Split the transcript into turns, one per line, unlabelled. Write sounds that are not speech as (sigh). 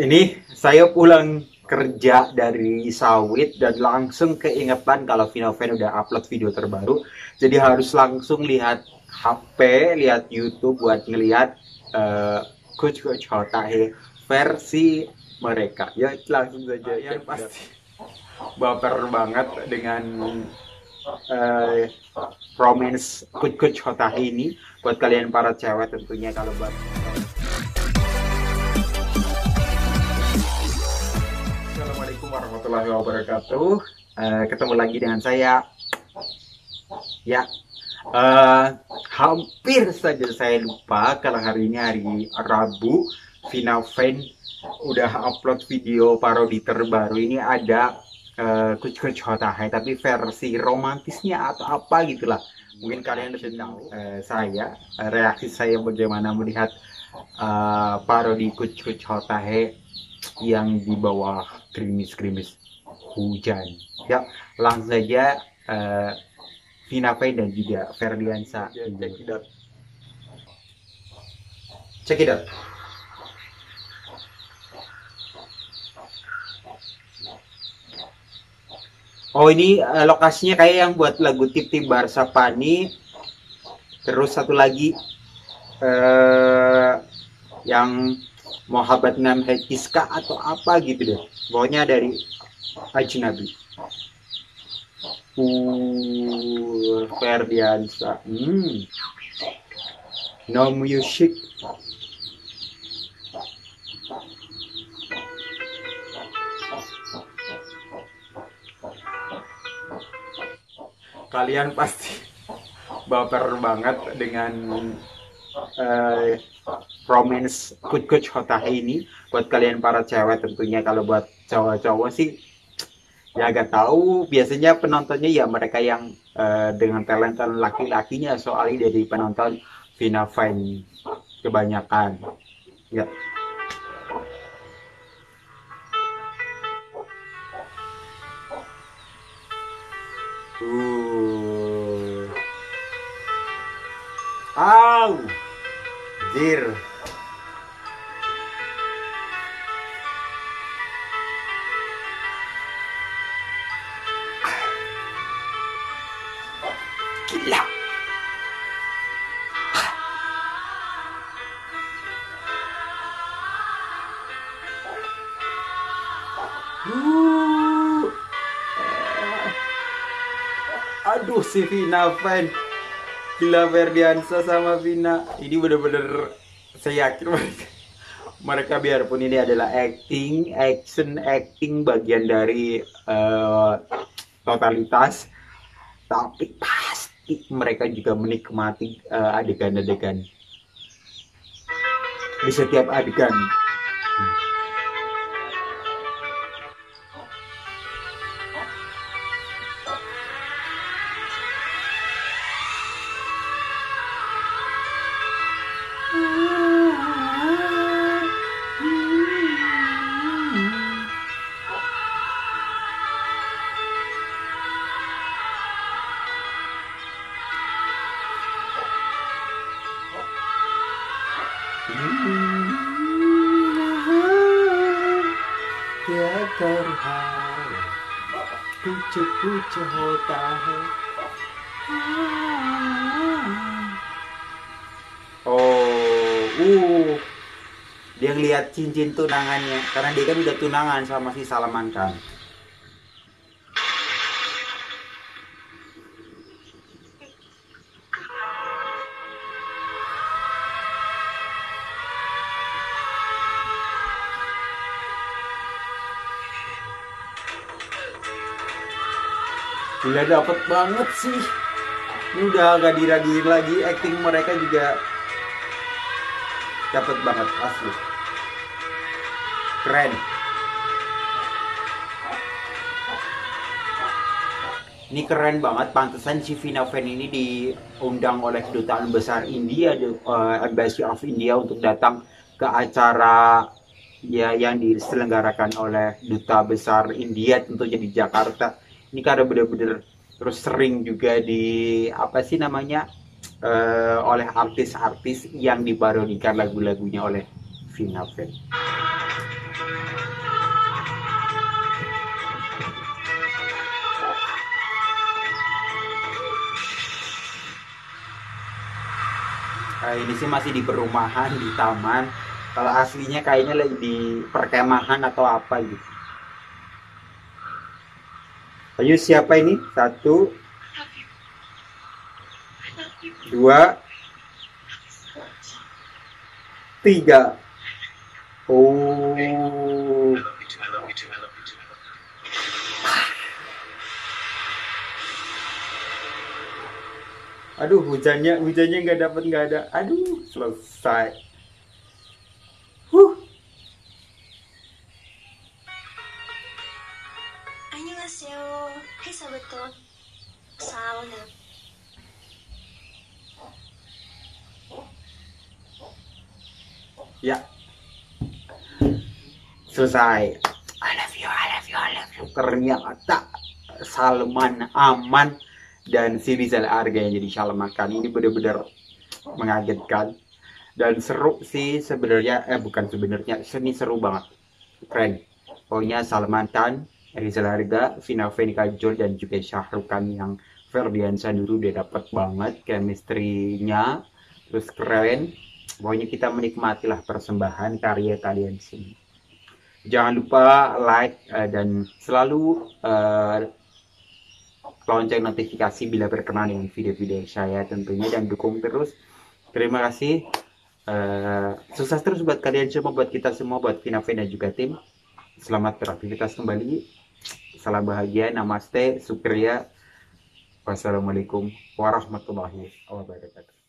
Ini saya pulang kerja dari sawit dan langsung keingetan kalau Vinoven udah upload video terbaru. Jadi harus langsung lihat HP, lihat YouTube buat ngelihat uh, Coach Coach Hotahe versi mereka. Ya langsung saja ya pasti baper banget dengan uh, romance Coach Coach Hotahe ini buat kalian para cewek tentunya kalau buat Assalamualaikum warahmatullahi wabarakatuh. Uh, ketemu lagi dengan saya. Ya, uh, hampir saja saya lupa kalau hari ini hari Rabu. Vina Fan udah upload video parodi terbaru. Ini ada uh, Kuch Kuch Hotahe, tapi versi romantisnya atau apa gitulah. Mungkin kalian sudah tahu uh, saya reaksi saya bagaimana melihat uh, parodi Kuch Kuch Hotahe yang di bawah krimis-krimis hujan. Ya, langsung saja uh, Vina Pay dan juga Ferdiansa. Check it out. Check it out. Oh ini uh, lokasinya kayak yang buat lagu Tip Tip Barsa Pani. Terus satu lagi uh, yang Mohabat Nam Hetiska atau apa gitu deh. Pokoknya dari Nabi. Uh, Ferdiansa. Hmm. No music. Kalian pasti (laughs) baper banget dengan uh, romance Coach Coach Hotahe ini buat kalian para cewek tentunya. Kalau buat cowok-cowok sih ya agak tahu. Biasanya penontonnya ya mereka yang uh, dengan talent laki-lakinya. Soalnya dari penonton Vina Fine kebanyakan. Ya. Uh. Au, Dir. Gila. Uh. Aduh si Vina fan Gila Ferdiansa sama Vina Ini bener-bener Saya yakin mereka Mereka biarpun ini adalah acting Action acting bagian dari uh, Totalitas Tapi pasti mereka juga menikmati uh, adegan-adegan Di setiap adegan hmm. क्या कर कुछ कुछ होता है oh uh dia ngeliat cincin tunangannya karena dia kan udah tunangan sama si Salaman kan Gila dapet banget sih. Ini udah gak diraguin lagi, acting mereka juga dapet banget asli. Keren. Ini keren banget, pantesan si Vina Fan ini diundang oleh Kedutaan Besar India, uh, Embassy of India untuk datang ke acara ya yang diselenggarakan oleh Duta Besar India tentunya di Jakarta ini karena bener-bener terus sering juga di apa sih namanya uh, oleh artis-artis yang diparodikan lagu-lagunya oleh Vina Fan. Nah, ini sih masih di perumahan di taman kalau aslinya kayaknya di perkemahan atau apa gitu ayo siapa ini? Satu. Dua. Tiga. Oh. Aduh hujannya hujannya nggak dapat nggak ada. Aduh selesai
todo sauna.
Ya. Selesai. I love you, I love you, I love you. Ternyata Salman aman dan si Rizal Arga yang jadi Salman kan ini benar-benar mengagetkan dan seru sih sebenarnya eh bukan sebenarnya seni seru banget keren pokoknya Salman Khan Rizal Arga Vina Feni Kajol dan juga Syahrukh Khan yang Ferdiansyah dulu udah dapet banget chemistry-nya. Terus keren. Pokoknya kita menikmatilah persembahan karya kalian sini. Jangan lupa like uh, dan selalu uh, lonceng notifikasi bila berkenan dengan video-video saya tentunya dan dukung terus. Terima kasih. Uh, sukses terus buat kalian semua buat kita semua buat Vina dan juga tim. Selamat beraktivitas kembali salam bahagia namaste sukriya wassalamualaikum warahmatullahi wabarakatuh